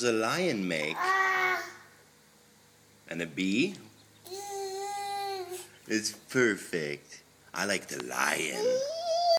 does a lion make? And a bee? Mm. It's perfect. I like the lion.